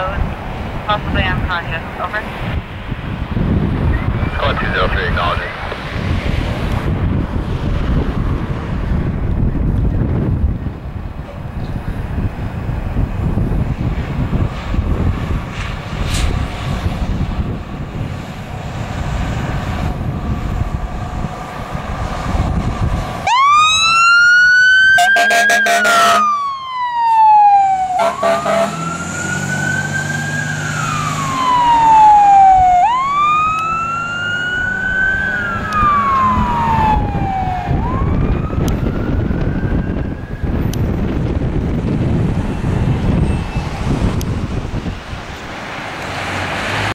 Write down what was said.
those possibly unconscious. Over. Call 203 acknowledging.